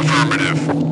Affirmative.